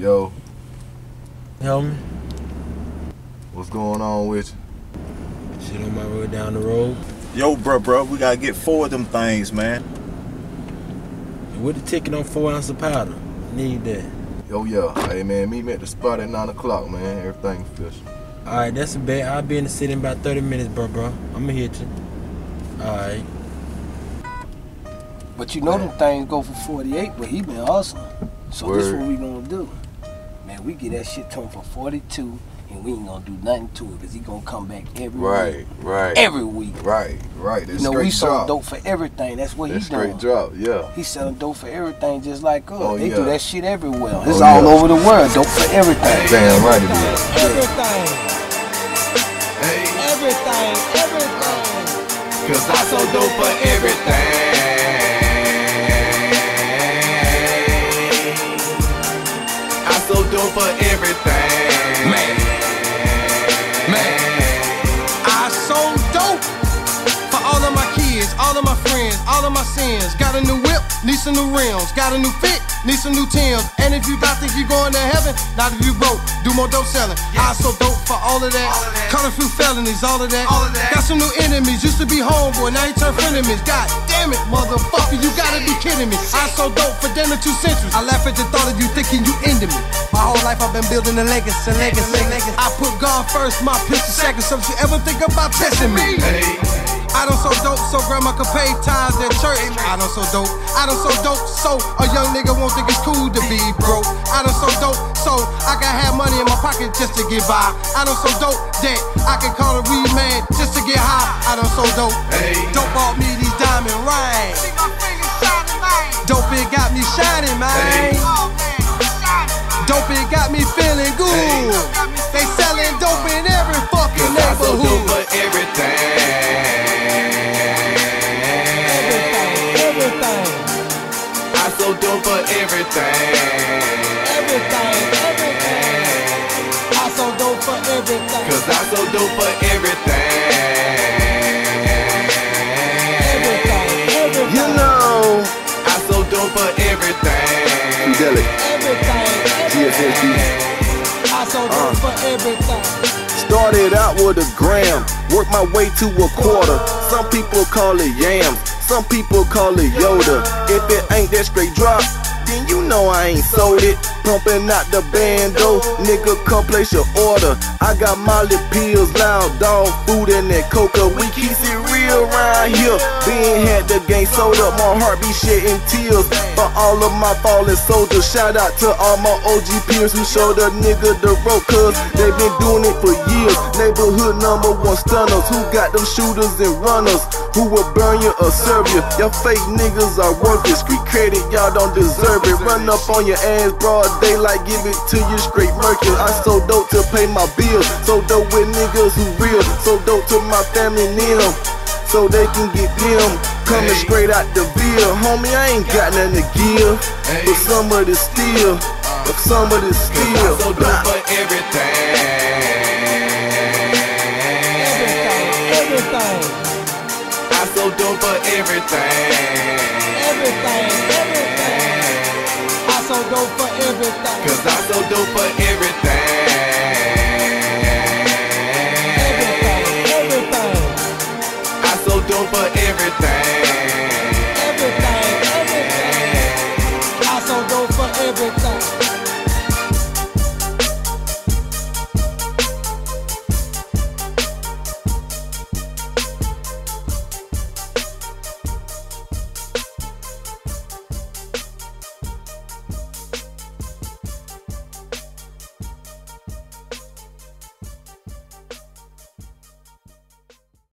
Yo, Help me. what's going on with you? Shit on my road down the road. Yo, bro, bro, we gotta get four of them things, man. And with the ticket on four ounce of powder. Need that. Yo, yeah. Hey, man, meet me at the spot at 9 o'clock, man. Everything official. Alright, that's a bet. I'll be in the city in about 30 minutes, bro, bro. I'ma hit you. Alright. But you know them things go for 48, but he been awesome. So this Word. what we gonna do. Man, we get that shit to him for 42 and we ain't gonna do nothing to it because he gonna come back every Right, week. right. Right. Every week. Right, right. That's You know, straight we sold drop. dope for everything. That's what That's he's doing. straight drop, yeah. He's selling dope for everything just like us. Oh, they yeah. do that shit everywhere. Oh, it's Oh, all yeah. over the world. Dope for everything. Damn right it is. Everything. Everything. Everything. Cause I so dope for everything. For everything. Man, man. I so dope for all of my kids, all of my friends, all of my sins. Got a new whip, need some new rims. Got a new fit, need some new Timbs. And if you not think you're going to heaven, not if you broke, do more dope selling. I so dope for all of that. All of that. Caught a few felonies, all of that. All of that. Got some new enemies, used to be homeboy, now he turned frenemies. God damn it, motherfucker, you gotta be kidding me. I so dope for damn near two centuries. I laugh at the thought of you thinking you into me. My whole life I've been building a legacy, legacy, legacy. I put God first, my picture second. So if you ever think about testing me, Hey, I don't so dope, so grandma could pay tithes at church. I don't so dope, I don't so dope, so a young nigga won't think it's cool to be broke. I don't so dope, so I can have money in my pocket just to get by. I don't so dope that I can call a weed man just to get high. I don't so dope, Hey. dope bought me these diamond rings. Dope it got me shining, man. Dope it got me feeling good. They selling dope in everything. Everything. Everything. I so dope for everything. Cause I so dope for everything. Everything. You know. I so dope for everything. Deli. Everything. GSSB. I so dope for everything. Started out with a gram, worked my way to a quarter. Some people call it yams, some people call it Yoda. If it ain't that straight drop, you know I ain't sold it. Pumping out the bando, nigga, come place your order. I got Molly pills, loud dog food, and that coca. We keep it real around here. Being had the game sold up, my heart be shedding tears. For all of my fallen soldiers, shout out to all my OG peers who showed a nigga the road, cause they been doing it for years. Neighborhood number one stunners, who got them shooters and runners, who will burn you or serve you. Your fake niggas are worthless, street credit, y'all don't deserve it. Run up on your ass, broad daylight, give it to you straight murky. I so dope to pay my bills, so dope with niggas who real, so dope to my family and them so they can get them coming Hey. straight out the bill. Homie, I ain't got nothing to give, Hey. but some of this still, but uh. some of this Cause I still. so dope for everything. Everything. I so dope for everything. Everything. For everything. Cause I so dope for everything.